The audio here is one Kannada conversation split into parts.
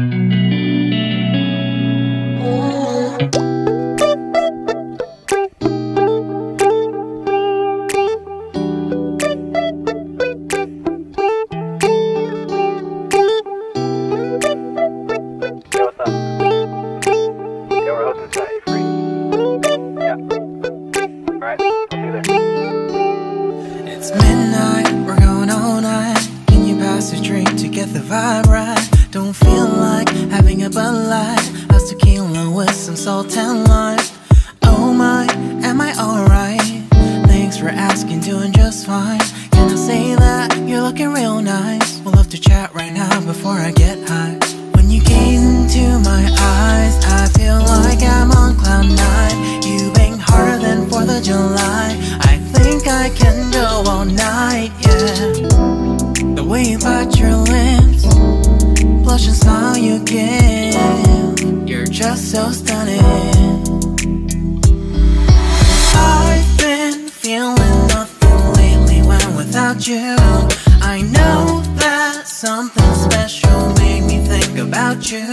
Mm-hmm. Lime? Oh my, am I alright? Thanks for asking, doing just fine. Can I say that you're looking real nice? We'll have to chat right now before I get high. When you gaze into my eyes, I feel like I'm on cloud nine. You bang harder than 4th of July. I think I can go all night, yeah. The way you bite your lips, blush and smile you give. Just so stunning. I've been feeling nothing lately when without you. I know that something special made me think. About you,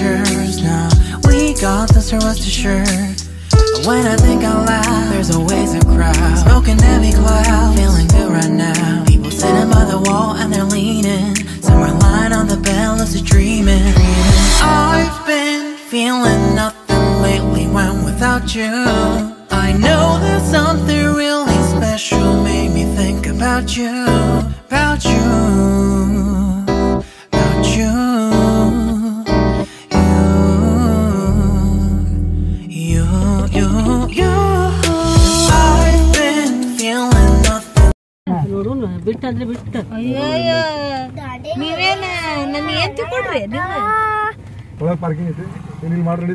no amateurs, nah. We got this, assured. But when I think out loud, there's always a crowd. Smoking heavy cloud, feeling good right now. People sitting by the wall and they're leaning. Some are lying on the bed, lucid dreaming. I've been feeling nothing lately when without you. I know there's something really special made me think about you, about you, about. You, ನೋಡು ಬಿಟ್ಟಂದ್ರೆ ಬಿಟ್ಟು. ಅಯ್ಯಯ್ಯ. ನೀವೇನ ನನ್ನ ಏನ್ ತಿಳ್ಕೊಡ್ರಿ ನೀವು. ಒಳಗೆ ಪಾರ್ಕಿಂಗ್ ಐತಿ. ಇಲ್ಲಿ ಮಾಡ್ರಿ?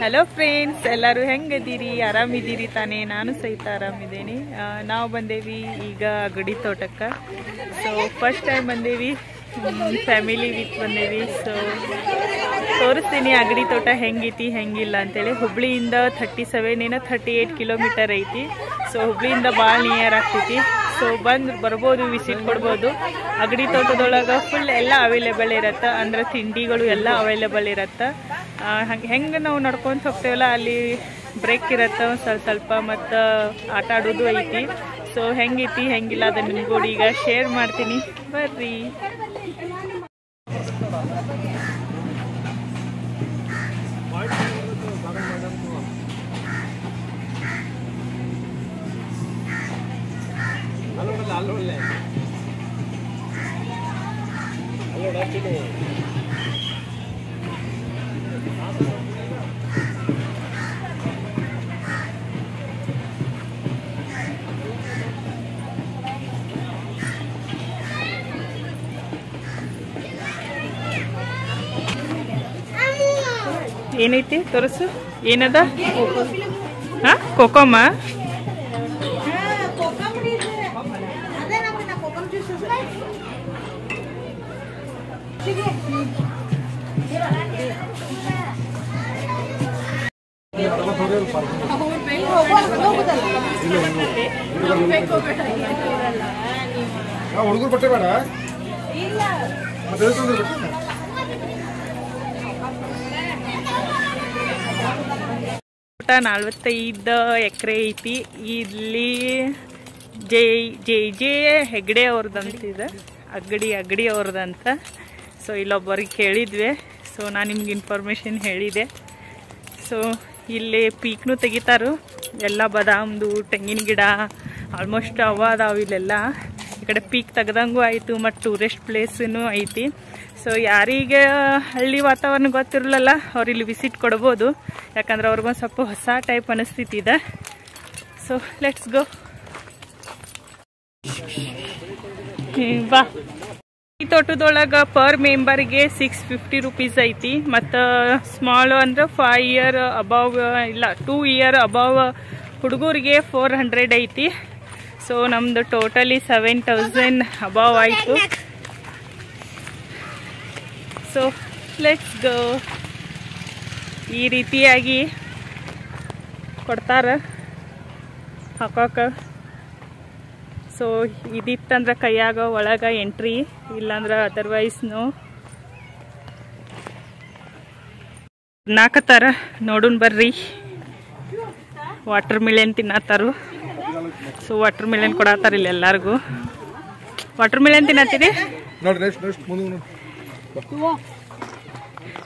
ಹಲೋ ಫ್ರೆಂಡ್ಸ್ ಎಲ್ಲರೂ ಹೆಂಗದೀರಿ ಆರಾಮಿದ್ದೀರಿ ತಾನೇ? ನಾನು ಸಹಿತ ಆರಾಮಿದ್ದೀನಿ. ನಾವು ಬಂದೇವಿ ಈಗ ಗಡಿ ತೋಟಕ್ಕೆ. ಸೊ ಫಸ್ಟ್ ಟೈಮ್ ಬಂದೇವಿ. ಫ್ಯಾಮಿಲಿ ವಿತ್ ಬಂದೇವಿ ಸೊ ತೋರಿಸ್ತೀನಿ ಅಗಡಿ ತೋಟ ಹೆಂಗೈತಿ, ಹೆಂಗಿಲ್ಲ ಅಂತೇಳಿ. ಹುಬ್ಳಿಯಿಂದ ಥರ್ಟಿ ಸೆವೆನ್ ಏನೋ ಥರ್ಟಿ ಏಯ್ಟ್ ಕಿಲೋಮೀಟರ್ ಐತಿ. ಸೊ ಹುಬ್ಳಿಯಿಂದ ಭಾಳ ನಿಯರ್ ಆಗ್ತೈತಿ. ಸೊ ಬಂದು ಬರ್ಬೋದು ವಿಸಿಟ್ ಕೊಡ್ಬೋದು. ಅಗಡಿ ತೋಟದೊಳಗೆ ಫುಲ್ ಎಲ್ಲ ಅವೈಲೇಬಲ್ ಇರತ್ತೆ. ಅಂದ್ರೆ ತಿಂಡಿಗಳು ಎಲ್ಲ ಅವೈಲೇಬಲ್ ಇರತ್ತೆ. ಹಂಗೆ, ಹೆಂಗೆ ನಾವು ನಡ್ಕೊಂತ ಹೋಗ್ತೇವಲ್ಲ, ಅಲ್ಲಿ ಬ್ರೇಕ್ ಇರತ್ತೆ ಒಂದು ಸ್ವಲ್ಪ ಸ್ವಲ್ಪ ಮತ್ತು ಆಟ ಆಡೋದು ಐತಿ. ಸೊ ಹೆಂಗೈತಿ, ಹೆಂಗಿಲ್ಲ ಅದನ್ನು ನಿಮ್ಗೂ ಈಗ ಶೇರ್ ಮಾಡ್ತೀನಿ. ಬರ್ರಿ. ಏನೈತಿ ತೋರಿಸು? ಏನದ? ಹಾ ಕೋಕೋಮ? ಹುಡುಗರು ಬಟ್ಟೆ ಬೇಡ ಊಟ ನಲ್ವತ್ತೈದು ಎಕರೆ ಐತಿ. ಇಲ್ಲಿ ಜೈ, ಜೆ ಜೆ ಹೆಗ್ಡೆ ಅವ್ರದ್ದಂತಿದೆ ಅಗಡಿ ಅಗಡಿ ಅವ್ರದ್ದಂತ ಸೊ ಇಲ್ಲೊಬ್ಬರಿಗೆ ಕೇಳಿದ್ವಿ. ಸೊ ನಾನು ನಿಮ್ಗೆ ಇನ್ಫಾರ್ಮೇಷನ್ ಹೇಳಿದೆ. ಸೊ ಇಲ್ಲಿ ಪೀಕ್ನು ತೆಗಿತಾರು. ಎಲ್ಲ ಬದಾಮ್ದು, ತೆಂಗಿನ ಗಿಡ ಆಲ್ಮೋಸ್ಟ್ ಅವ ಅದಾವ ಇಲ್ಲೆಲ್ಲ. ಈ ಕಡೆ ಪೀಕ್ ತೆಗ್ದಂಗೂ ಆಯಿತು ಮತ್ತು ಟೂರಿಸ್ಟ್ ಪ್ಲೇಸೂ ಐತಿ. ಸೊ ಯಾರಿಗೆ ಹಳ್ಳಿ ವಾತಾವರಣ ಗೊತ್ತಿರಲಿಲ್ಲ ಅವ್ರು ಇಲ್ಲಿ ವಿಸಿಟ್ ಕೊಡ್ಬೋದು. ಯಾಕಂದ್ರೆ ಅವ್ರಿಗೊಂದು ಸ್ವಲ್ಪ ಹೊಸ ಟೈಪ್ ಅನಿಸ್ತಿತ್ತು ಇದೆ. ಸೊ ಲೆಟ್ಸ್ ಗೋ ಬಾ. ಈ ತೋಟದೊಳಗೆ ಪರ್ ಮೆಂಬರ್ಗೆ ಸಿಕ್ಸ್ ಫಿಫ್ಟಿ ರುಪೀಸ್ ಐತಿ. ಮತ್ತು ಸ್ಮಾಲ್ ಅಂದ್ರೆ ಫೈವ್ ಇಯರ್ ಅಬವ್ ಇಲ್ಲ ಟೂ ಇಯರ್ ಅಬವ್ ಹುಡುಗರಿಗೆ ಫೋರ್ ಹಂಡ್ರೆಡ್ ಐತಿ. ಸೊ ನಮ್ಮದು ಟೋಟಲಿ ಸೆವೆನ್ ತೌಸಂಡ್ ಅಬವ್ ಆಯಿತು. ಸೊ ಲೆಟ್ಸ್ ಗೋ ಈ ರೀತಿಯಾಗಿ ಕೊಡ್ತಾರೆ ಹಾಕೋಕೆ. ಸೊ ಇದಿತ್ತಂದ್ರೆ ಕೈಯಾಗ ಒಳಗೆ ಎಂಟ್ರಿ ಇಲ್ಲಾಂದ್ರೆ ಅದರ್ವೈಸ್ನು ನಾಕತ್ತಾರ ನೋಡೋಣ ಬರ್ರಿ. ವಾಟರ್ ಮಿಲಿಯನ್ ತಿನ್ನತ್ತಾರು. ಸೊ ವಾಟರ್ ಮಿಲಿಯನ್ ಕೊಡತ್ತಾರ ಇಲ್ಲಿ ಎಲ್ಲರಿಗೂ. ವಾಟರ್ ಮಿಲಿಯನ್ ತಿನ್ನತ್ತೀರಿ?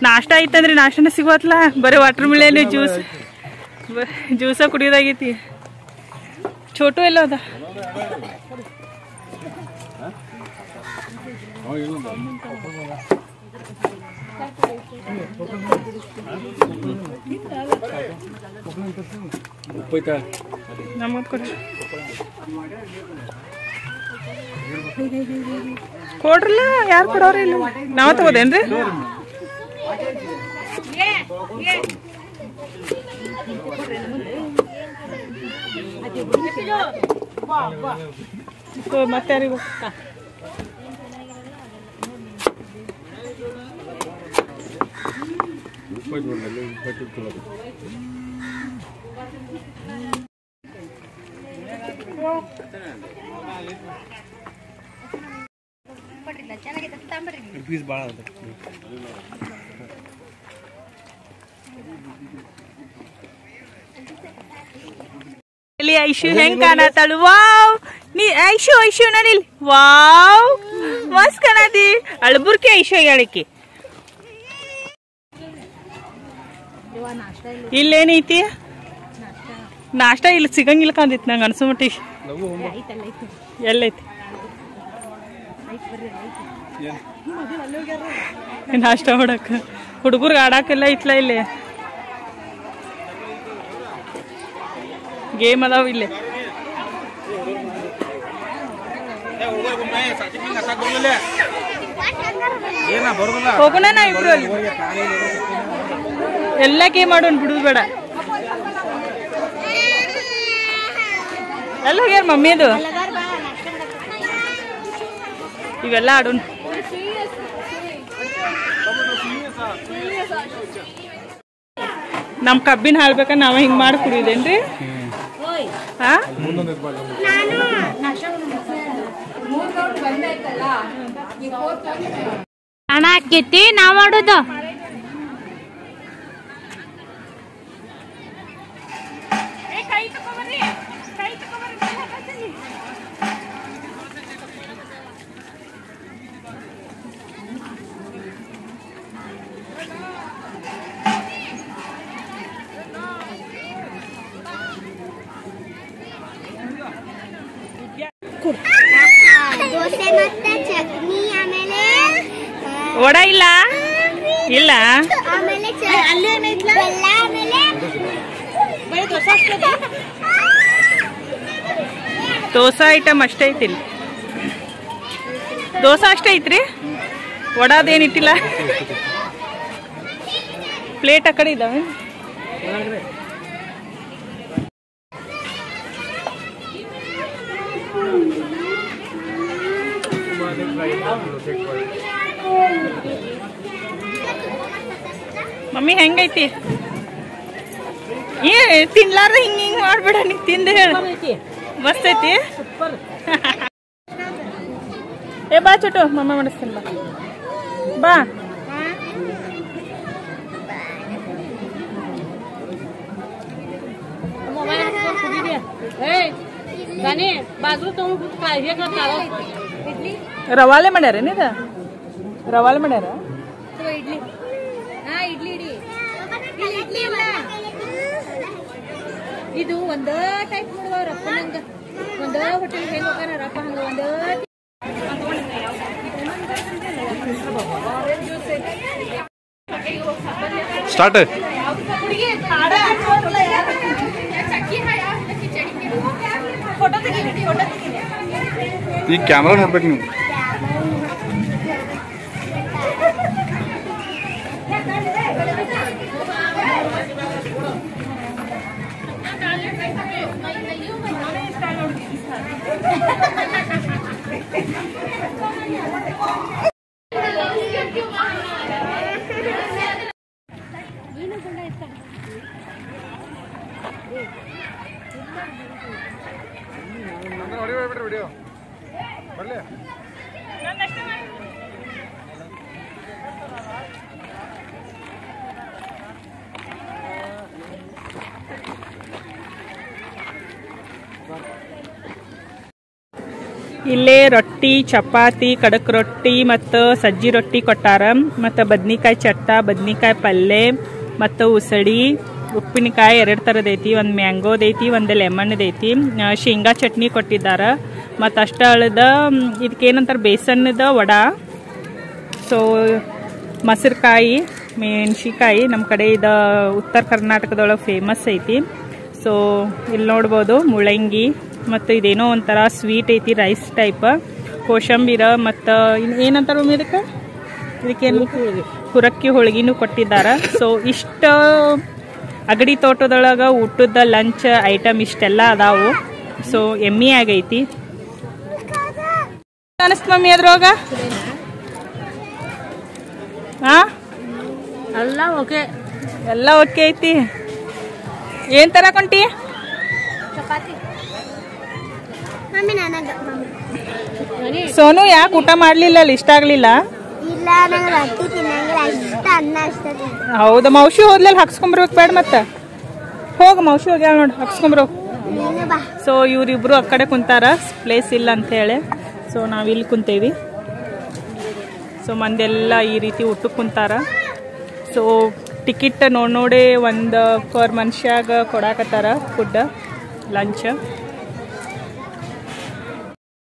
ನಾಷ್ಟ ಐತಂದ್ರೆ ನಾಷ್ಟನ ಸಿಗೋತ್ಲ ಬರೀ ವಾಟರ್ ಮಿಲೆನ್ ಜ್ಯೂಸ್ ಜ್ಯೂಸ ಕುಡಿಯೋದಾಗೈತಿ. ಛೋಟು ಎಲ್ಲ ಅದ? ನಮ್ಮ ಕೊಡ್ರಿ ಕೊಡ್ರಲ್ಲ ಯಾರು ಕೊಡೋರಿ ಇಲ್ಲ. ನಾವ ತಗೋದೇನ್ರಿ? ಮತ್ತೆ ಯಾರಿಗೂ? ಪೀಸ್ ಭಾಳ ಅದ. ಇಲ್ಲಿ ಐಶು ಹೆಂಗ್ ಕಾಣತಾಳು ವಾವ್! ನೀ ಐಶು ಐಶು ನಡಿಲ್ ವಾವ್! ಮಸ್ತ್ ಕಾಣತಿ. ಅಳ್ಬುರ್ಕೆ ಐಶು ಹೇಳಿಕೆ. ಇಲ್ಲೇನೈತಿ? ನಾಷ್ಟ ಇಲ್ಲಿ ಸಿಗಂಗಿಲ್ಲ ಕಾಂದಿತ್ತು ನಂಗೆ ಅನ್ಸೋ ಮಟ್ಟಿ ಎಲ್ಲೈತಿ? ನಾಷ್ಟ ಮಾಡಕ್? ಹುಡುಗರ್ಗೆ ಆಡಾಕೆಲ್ಲ ಇತ್ಲ ಇಲ್ಲಿ? ಗೇಮ್ ಅದಾವ ಇಲ್ಲಿ. ಹೋಗೋಣ ಇಬ್ರು ಅಲ್ಲಿ? ಎಲ್ಲ ಗೇಮ್ ಆಡೋಣ ಬಿಡುದು ಬೇಡ. ಎಲ್ಲ ಹೋಗ್ಯಾರ ಮಮ್ಮಿದು ಇವೆಲ್ಲ ಆಡೋಣ ನಮ್ ಕಬ್ಬಿನ ಹಾಳ್ಬೇಕ ನಾವ ಹಿಂಗ್ ಮಾಡಿ ಬಾ ಹಣ ಆಕೈತಿ ನಾವ್ ಮಾಡೋದು. ದೋಸೆ ಮತ್ತೆ ಚಟ್ನಿ ಆಮೇಲೆ ವಡ ಇಲ್ಲ ಇಲ್ಲ ಆಮೇಲೆ ಬೆಲ್ಲ ಆಮೇಲೆ ದೋಸಾ ಐಟಮ್ ಅಷ್ಟೇ ಐತಿಲ್ಲ ದೋಸೆ ಅಷ್ಟೇ ಐತ್ರಿ? ವಡಾದೇನಿಟ್ಟಿಲ್ಲ ಪ್ಲೇಟ್ ಆ ಕಡೆ ಇದಾವೆ? ಮಮ್ಮಿ ಹೆಂಗೈತಿ? ಏ, ತಿನ್ಲಾರ್ದ ಹಿಂಗ ಹಿಂಗ ಮಾಡ್ಬೇಡ ನೀ ತಿಂದು ಹೇಳು. ಮಸ್ತ್ ಐತಿ. ಏ ಬಾ ಚೋಟು ಮಮ್ಮ ಮಾಡಿಸ್ತೀನಿ ಬಾ. ಬಾ. ರವಾಲೆ ಮಾಡ್ಯಾರೇನ ಇದ? ರವಾಲೆ ಮಾಡ್ಯಾರ? ಇಡ್ಲಿ. ಇಡ್ಲಿ ಇದು ಒಂದ ಟೈಪ್ ನೋಡುವ ರಪ್ಪ ನಂಗೆ. ಹಂಗ ಒಂದ ಹೋಟೆಲ್ ಹೆಂಗ್ ಹೋಗಾರ ರಪ್ಪ ಹಂಗ ಒಂದ ಸ್ಟಾರ್ಟ್ ಈ ಕ್ಯಾಮ್ರಾ ನೋಡ್ಬೇಕು ನೀವು. ವಿಡಿಯೋ ಬರಲಿ. ಇಲ್ಲೇ ರೊಟ್ಟಿ, ಚಪಾತಿ, ಕಡಕ್ ರೊಟ್ಟಿ ಮತ್ತು ಸಜ್ಜಿ ರೊಟ್ಟಿ ಕೊಟ್ಟಾರ. ಮತ್ತು ಬದ್ನಿಕಾಯಿ ಚಟ್ಟ, ಬದ್ನಿಕಾಯಿ ಪಲ್ಯ ಮತ್ತು ಉಸಳಿ. ಉಪ್ಪಿನಕಾಯಿ ಎರಡು ಥರದ ಐತಿ ಒಂದು ಮ್ಯಾಂಗೋದೈತಿ ಒಂದು ಲೆಮನ್ದು ಐತಿ. ಆ, ಶೇಂಗಾ ಚಟ್ನಿ ಕೊಟ್ಟಿದ್ದಾರೆ. ಮತ್ತು ಅಷ್ಟ ಅಳದ ಇದಕ್ಕೇನಂತಾರೆ ಬೇಸನ್ನದ ವಡ. ಸೊ ಮೊಸರುಕಾಯಿ ಮೆಣಸಿಕಾಯಿ ನಮ್ಮ ಕಡೆ ಇದು ಉತ್ತರ ಕರ್ನಾಟಕದೊಳಗೆ ಫೇಮಸ್ ಐತಿ. ಸೊ ಇಲ್ಲಿ ನೋಡ್ಬೋದು ಮುಳಂಗಿ ಮತ್ತು ಇದೇನೋ ಒಂಥರ ಸ್ವೀಟ್ ಐತಿ ರೈಸ್ ಟೈಪ್ ಕೋಶಂಬೀರ ಮತ್ತು ಏನಂತಾರ ಮಮ್ಮಿ ಇದಕ್ಕೆ? ಇದಕ್ಕೆ ಹುರಕ್ಕಿ ಹೋಳಿಗೆನೂ ಕೊಟ್ಟಿದ್ದಾರೆ. ಸೊ ಇಷ್ಟ ಅಗಡಿ ತೋಟದೊಳಗೆ ಊಟದ ಲಂಚ್ ಐಟಮ್ ಇಷ್ಟೆಲ್ಲ ಅದಾವು. ಸೊ ಎಮ್ಮಿ ಆಗೈತಿ. ಅನಿಸ್ತು ಮಮ್ಮಿ ಅದ್ರೊಳಗ? ಹಾ ಎಲ್ಲ ಓಕೆ. ಎಲ್ಲ ಓಕೆ ಐತಿ. ಏನ್ ತರ ಕೊಂಟಿ? ಸೋನು ಯಾಕೆ ಊಟ ಮಾಡ್ಲಿಲ್ಲ ಅಲ್ಲಿ ಇಷ್ಟ ಆಗ್ಲಿಲ್ಲ ಹೌದಾ ಮೌಸಿ ಹೋದ್ಲಲ್ಲಿ ಹಾಕ್ಸ್ಕೊಂಬರ್ಬೇಕು ಬೇಡ ಮತ್ತೆ. ಹೋಗ ಮೌಸಿ ಹೋಗ್ಯಾಳ ನೋಡಿ ಹಾಕ್ಸ್ಕೊಂಬರೋ. ಸೊ ಇವ್ರಿಬ್ರು ಆ ಕಡೆ ಕುಂತಾರ ಪ್ಲೇಸ್ ಇಲ್ಲ ಅಂತ ಹೇಳಿ. ಸೊ ಇಲ್ಲಿ ಕುಂತೇವಿ. ಸೊ ಮಂದೆಲ್ಲ ಈ ರೀತಿ ಊಟಕ್ಕೆ ಕುಂತಾರ. ಸೊ ಟಿಕೆಟ್ ನೋಡಿ ನೋಡಿ ಒಂದು ಪರ್ ಮನುಷ್ಯಾಗ ಕೊಡಾಕತ್ತಾರ ಫುಡ್ ಲಂಚ್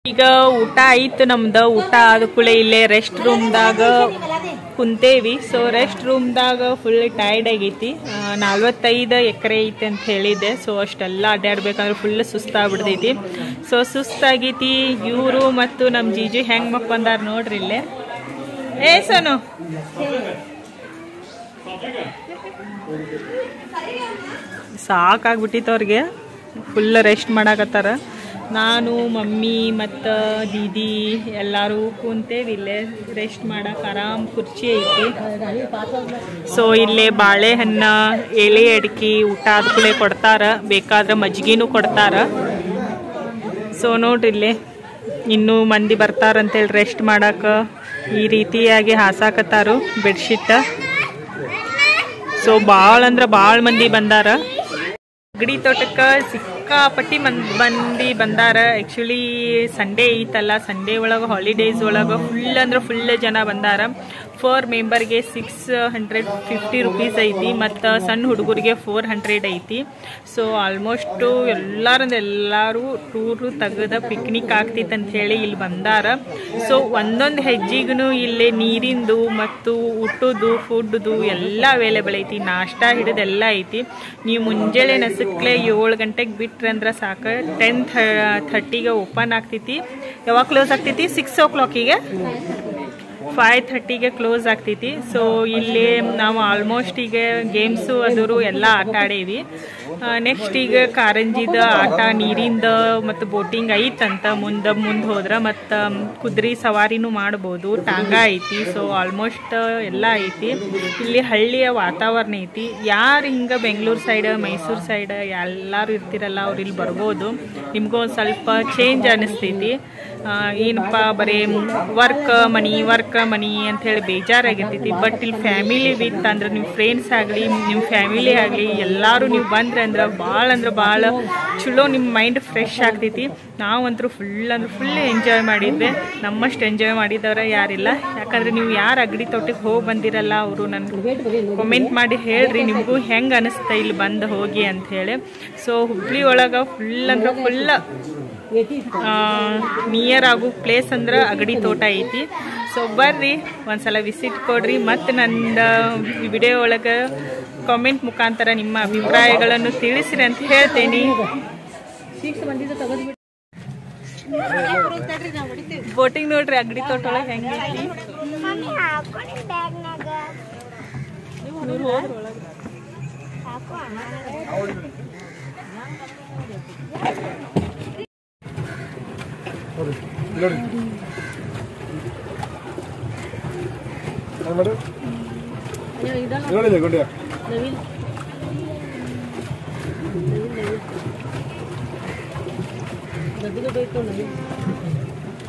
ಈಗ ಊಟ ಆಯ್ತು ನಮ್ದು. ಊಟ ಆದ ಕೂಡ ಇಲ್ಲೇ ರೆಸ್ಟ್ ರೂಮ್ದಾಗ ಕುಂತೇವಿ. ಸೊ ರೆಸ್ಟ್ ರೂಮ್ದಾಗ ಫುಲ್ ಟೈರ್ಡ್ ಆಗೈತಿ. ನಲ್ವತ್ತೈದು ಎಕರೆ ಐತಿ ಅಂತ ಹೇಳಿದ್ದೆ. ಸೊ ಅಷ್ಟೆಲ್ಲ ಅಡ್ಡಾಡ್ಬೇಕಂದ್ರೆ ಫುಲ್ ಸುಸ್ತಾಗ್ಬಿಡ್ತೈತಿ. ಸೊ ಸುಸ್ತಾಗೈತಿ. ಇವರು ಮತ್ತು ನಮ್ಮ ಜೀಜು ಮಕ್ಕ ಬಂದಾರ ನೋಡ್ರಿ ಇಲ್ಲೇ. ಏ, ಸೋನು. ಸಾಕಾಗ್ಬಿಟ್ಟಿತ್ತು ಅವ್ರಿಗೆ. ಫುಲ್ ರೆಸ್ಟ್ ಮಾಡಾಕತ್ತಾರ. ನಾನು, ಮಮ್ಮಿ ಮತ್ತು ದೀದಿ ಎಲ್ಲರೂ ಕುಂತೇವಿ ಇಲ್ಲೇ ರೆಸ್ಟ್ ಮಾಡಕ್ಕೆ ಆರಾಮ್ ಕುರ್ಚಿ ಐತಿ. ಸೊ ಇಲ್ಲೇ ಬಾಳೆಹಣ್ಣು, ಎಲೆ ಅಡಿಕೆ ಊಟ ಆದ ಕೊಡ್ತಾರೆ. ಬೇಕಾದ್ರೆ ಮಜ್ಜಿಗೆನೂ ಕೊಡ್ತಾರೆ. ಸೊ ನೋಡ್ರಿ ಇಲ್ಲೇ ಇನ್ನೂ ಮಂದಿ ಬರ್ತಾರಂತೇಳಿ ರೆಸ್ಟ್ ಮಾಡಕ್ಕೆ ಈ ರೀತಿಯಾಗಿ ಹಾಸಾಕತ್ತಾರು ಬೆಡ್ಶೀಟ್ ಸೊ ಭಾಳ ಅಂದ್ರೆ ಭಾಳ ಮಂದಿ ಬಂದಾರ. ಅಗಡಿ ತೋಟಕ್ಕೆ ಸಿಕ್ಕಾಪಟ್ಟಿ ಮನ್ ಬಂದು ಬಂದಾರ. ಆ್ಯಕ್ಚುಲಿ ಸಂಡೇ ಐತಲ್ಲ ಸಂಡೇ ಒಳಗೆ ಹಾಲಿಡೇಸ್ ಒಳಗೆ ಫುಲ್ ಅಂದ್ರೆ ಫುಲ್ ಜನ ಬಂದಾರ. ಫೋರ್ ಮೆಂಬರ್ಗೆ ಸಿಕ್ಸ್ ಹಂಡ್ರೆಡ್ ಫಿಫ್ಟಿ ರುಪೀಸ್ ಐತಿ ಮತ್ತು ಸಣ್ಣ ಹುಡುಗರಿಗೆ ಫೋರ್ ಹಂಡ್ರೆಡ್ ಐತಿ. ಸೊ ಆಲ್ಮೋಸ್ಟು ಎಲ್ಲಾರಂದ್ರೆ ಎಲ್ಲರೂ ಟೂರು ತೆಗೆದ ಪಿಕ್ನಿಕ್ ಆಗ್ತಿತ್ತು ಹೇಳಿ ಇಲ್ಲಿ ಬಂದಾರ. ಸೊ ಒಂದೊಂದು ಹೆಜ್ಜಿಗೂ ಇಲ್ಲಿ ನೀರಿಂದು ಮತ್ತು ಊಟದ್ದು ಫುಡ್ದು ಎಲ್ಲ ಅವೈಲೇಬಲ್ ಐತಿ, ನಾಷ್ಟ ಹಿಡಿದು ಎಲ್ಲ ಐತಿ. ನೀವು ಮುಂಜಾನೆ ನಸಕ್ಲೆ ಏಳು ಗಂಟೆಗೆ ಬಿಟ್ರೆ ಅಂದ್ರೆ ಸಾಕು ಟೆನ್ ಥರ್ಟಿಗೆ ಓಪನ್ ಆಗ್ತೈತಿ. ಯಾವಾಗ ಕ್ಲೋಸ್ ಆಗ್ತೈತಿ? ಸಿಕ್ಸ್ ಓ ಕ್ಲಾಕಿಗೆ ಫೈವ್ ಥರ್ಟಿಗೆ ಕ್ಲೋಸ್ ಆಗ್ತೈತಿ. ಸೊ ಇಲ್ಲಿ ನಾವು ಆಲ್ಮೋಸ್ಟ್ ಈಗ ಗೇಮ್ಸು ಅದರು ಎಲ್ಲ ಆಟ ಆಡೇವಿ. ನೆಕ್ಸ್ಟ್ ಈಗ ಕಾರಂಜಿದ ಆಟ, ನೀರಿಂದ ಮತ್ತು ಬೋಟಿಂಗ್ ಐತಂತ ಮುಂದೆ ಮುಂದೆ ಹೋದ್ರೆ ಮತ್ತು ಕುದುರೆ ಸವಾರಿನೂ ಮಾಡ್ಬೋದು. ಟಾಂಗ ಐತಿ ಸೊ ಆಲ್ಮೋಸ್ಟ್ ಎಲ್ಲ ಐತಿ. ಇಲ್ಲಿ ಹಳ್ಳಿಯ ವಾತಾವರಣ ಐತಿ. ಯಾರು ಹಿಂಗೆ ಬೆಂಗಳೂರು ಸೈಡ್ ಮೈಸೂರು ಸೈಡ್ ಎಲ್ಲರೂ ಇರ್ತಿರಲ್ಲ, ಅವ್ರು ಇಲ್ಲಿ ಬರ್ಬೋದು. ನಿಮಗೂ ಒಂದು ಸ್ವಲ್ಪ ಚೇಂಜ್ ಅನಿಸ್ತೈತಿ. ಏನಪ್ಪ ಬರೀ ವರ್ಕ್ ಮನಿ ವರ್ಕ್ ಮನಿ ಅಂಥೇಳಿ ಬೇಜಾರಾಗಿರ್ತೈತಿ ಬಟ್ ಇಲ್ಲಿ ಫ್ಯಾಮಿಲಿ ವಿತ್ ಅಂದ್ರೆ ನಿಮ್ಮ ಫ್ರೆಂಡ್ಸ್ ಆಗಲಿ ನಿಮ್ಮ ಫ್ಯಾಮಿಲಿ ಆಗಲಿ, ಎಲ್ಲರೂ ನೀವು ಬಂದ್ರೆ ಅಂದ್ರೆ ಭಾಳ ಅಂದ್ರೆ ಭಾಳ ಚಲೋ ನಿಮ್ಮ ಮೈಂಡ್ ಫ್ರೆಶ್ ಆಗ್ತೈತಿ. ನಾವಂತರೂ ಫುಲ್ ಅಂದ್ರೆ ಫುಲ್ ಎಂಜಾಯ್ ಮಾಡಿದ್ವಿ. ನಮ್ಮಷ್ಟು ಎಂಜಾಯ್ ಮಾಡಿದವ್ರ ಯಾರಿಲ್ಲ. ಯಾಕಂದ್ರೆ ನೀವು ಯಾರು ಅಗಡಿ ತೋಟಕ್ಕೆ ಹೋಗಿ ಬಂದಿರಲ್ಲ ಅವರು ನನಗೆ ಕಮೆಂಟ್ ಮಾಡಿ ಹೇಳ್ರಿ, ನಿಮಗೂ ಹೆಂಗೆ ಅನಿಸ್ತಾ ಇಲ್ಲಿ ಬಂದು ಹೋಗಿ ಅಂಥೇಳಿ ಸೊ ಹುಬ್ಳಿ ಒಳಗೆ ಫುಲ್ ಅಂದ್ರೆ ಫುಲ್ ನಿಯರ್ ಆಗೋ ಪ್ಲೇಸ್ ಅಂದ್ರೆ ಅಗಡಿ ತೋಟ ಐತಿ. ಸೊ ಬರ್ರಿ, ಒಂದ್ಸಲ ವಿಸಿಟ್ ಕೊಡ್ರಿ. ಮತ್ತು ನನ್ನ ವಿಡಿಯೋ ಒಳಗೆ ಕಾಮೆಂಟ್ ಮುಖಾಂತರ ನಿಮ್ಮ ಅಭಿಪ್ರಾಯಗಳನ್ನು ತಿಳಿಸಿರಿ ಅಂತ ಹೇಳ್ತೇನೆ. ಬೋಟಿಂಗ್ ನೋಡ್ರಿ, ಅಗಡಿ ತೋಟ ಒಳಗೆ ಹೆಂಗೈತಿ ಮಮ್ಮಿ ಹಾಕೊಂಡು ಬ್ಯಾಗ್ನಾಗ ಹಾಕು ನೋಡಿ ಮಾಡಿ ನೋಡಿದೆ ಗುಂಡಿಯ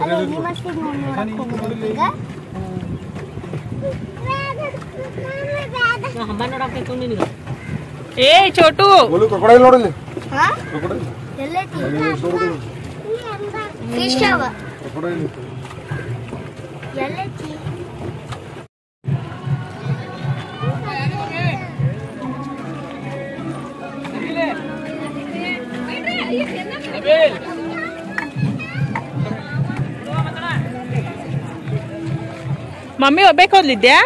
ಅಲ್ಲ ಯೂನಿವರ್ಸಿಟಿಗೆ ನೋಡಕ್ ಹೋಗ್ಬೇಕು ಈಗ ಏ ಚೋಟು ಬೋಲು ಕ್ರೊಕೊಡೈಲ್ ನೋಡಲಿ ಹಾ ಕ್ರೊಕೊಡೈಲ್ ಎಲ್ಲೈತಿ ಫಿಶ್ ಅವ ಕ್ರೊಕೊಡೈಲ್ ಎಲ್ಲೈತಿ ಮಮ್ಮಿ ಒಬ್ಬೇಕು ಹೋದ್ಲಿದ್ಯಾ?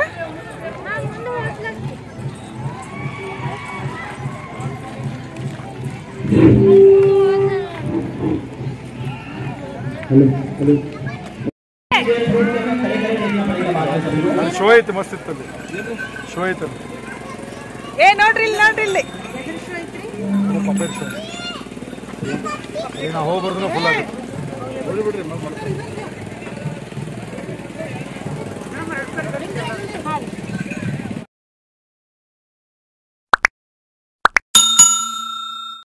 ಶೋ ಐತೆ ಮಸ್ತ್ ಇತ್ತಲ್ಲಿ ಶೋ ಐತಲ್ಲಿ ಏ ನೋಡ್ರಿ ಇಲ್ಲಿ ನೋಡ್ರಿ ಇಲ್ಲಿ. ನಾವು ಹೋಗಿ ಬರ್ದ್ರೆ ಫುಲ್ ಆಗುತ್ತೆ ಬಿಡ್ರಿ ಮಾಡ್ತೀನಿ.